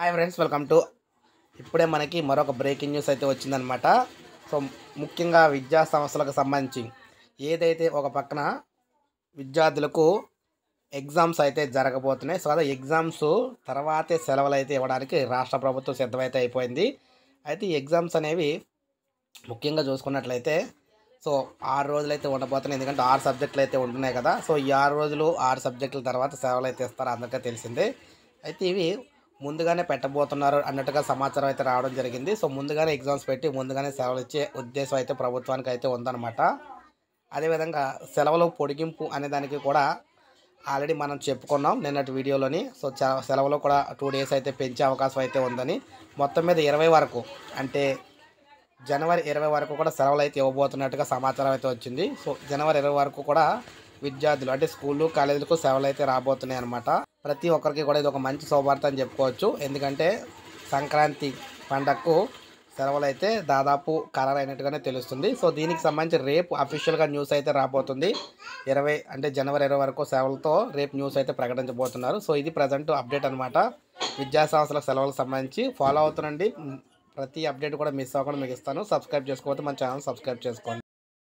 Hi friends welcome to ఇప్పుడే మనకి మరొక బ్రేకింగ్ న్యూస్ అయితే వచ్చిందనమాట సో ముఖ్యంగా విద్యా సంస్థలకు సంబంధించి ఏదైతే ఒక పక్కన విద్యార్థులకు ఎగ్జామ్స్ అయితే జరగబోతున్నాయి. సో అదే ఎగ్జామ్స్ తర్వాతే సెలవులు అయితే ఇవ్వడానికి రాష్ట్ర ప్రభుత్వం సిద్ధమైతే అయిపోయింది. అయితే ఈ ఎగ్జామ్స్ అనేవి ముఖ్యంగా చూసుకున్నట్లయితే సో ఆరు రోజులు అయితే ఉండబోతున్నాయి. ఎందుకంటే ఆరు సబ్జెక్టులు అయితే ఉంటున్నాయి కదా. సో ఈ ఆరు రోజులు ఆరు సబ్జెక్టుల తర్వాత సెలవులు అయితే ఇస్తారు. అందరికీ తెలిసిందే. అయితే ఇవి ముందుగానే పెట్టబోతున్నారు అన్నట్టుగా సమాచారం అయితే రావడం జరిగింది. సో ముందుగానే ఎగ్జామ్స్ పెట్టి ముందుగానే సెలవులు ఇచ్చే ఉద్దేశం అయితే ప్రభుత్వానికి అయితే ఉందన్నమాట. అదేవిధంగా సెలవులు పొడిగింపు అనే దానికి కూడా ఆల్రెడీ మనం చెప్పుకున్నాం నిన్నటి వీడియోలోని. సో సెలవులు కూడా టూ డేస్ అయితే పెంచే అవకాశం అయితే ఉందని. మొత్తం మీద ఇరవై వరకు అంటే జనవరి ఇరవై వరకు కూడా సెలవులు అయితే ఇవ్వబోతున్నట్టుగా సమాచారం అయితే వచ్చింది. సో జనవరి ఇరవై వరకు కూడా విద్యార్థులు అంటే స్కూళ్ళు కాలేజీలకు సేవలు అయితే రాబోతున్నాయి అనమాట ప్రతి ఒక్కరికి కూడా ఇది ఒక మంచి శుభవార్త అని చెప్పుకోవచ్చు. ఎందుకంటే సంక్రాంతి పండగకు సెలవులు అయితే దాదాపు ఖరారైనట్టుగానే తెలుస్తుంది. సో దీనికి సంబంధించి రేపు అఫీషియల్గా న్యూస్ అయితే రాబోతుంది. ఇరవై అంటే జనవరి ఇరవై వరకు సెలవులతో రేపు న్యూస్ అయితే ప్రకటించబోతున్నారు. సో ఇది ప్రజెంట్ అప్డేట్ అనమాట విద్యా సంస్థలకు సెలవులకు సంబంధించి ఫాలో అవుతుండండి. ప్రతి అప్డేట్ కూడా మిస్ అవ్వకుండా మీకు ఇస్తాను. సబ్స్క్రైబ్ చేసుకోవద్దు మన ఛానల్ సబ్స్క్రైబ్ చేసుకోండి.